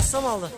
Rastlam aldı.